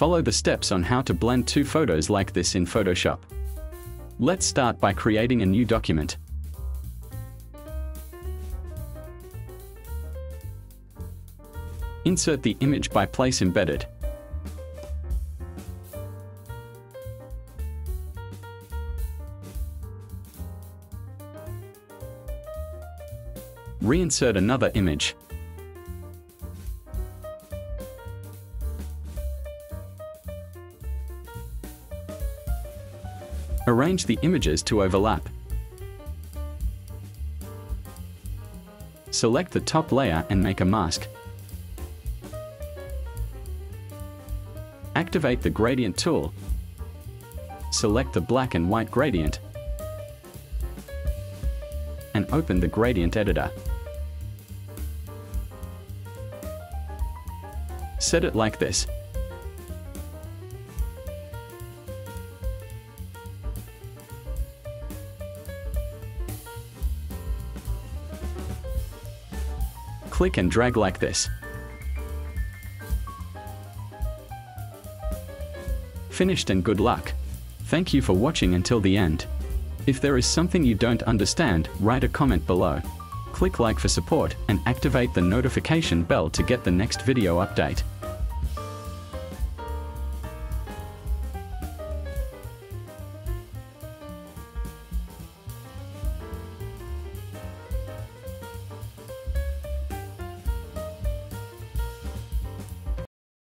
Follow the steps on how to blend two photos like this in Photoshop. Let's start by creating a new document. Insert the image by place embedded. Reinsert another image. Arrange the images to overlap. Select the top layer and make a mask. Activate the gradient tool. Select the black and white gradient and open the gradient editor. Set it like this. Click and drag like this. Finished and good luck. Thank you for watching until the end. If there is something you don't understand, write a comment below. Click like for support and activate the notification bell to get the next video update.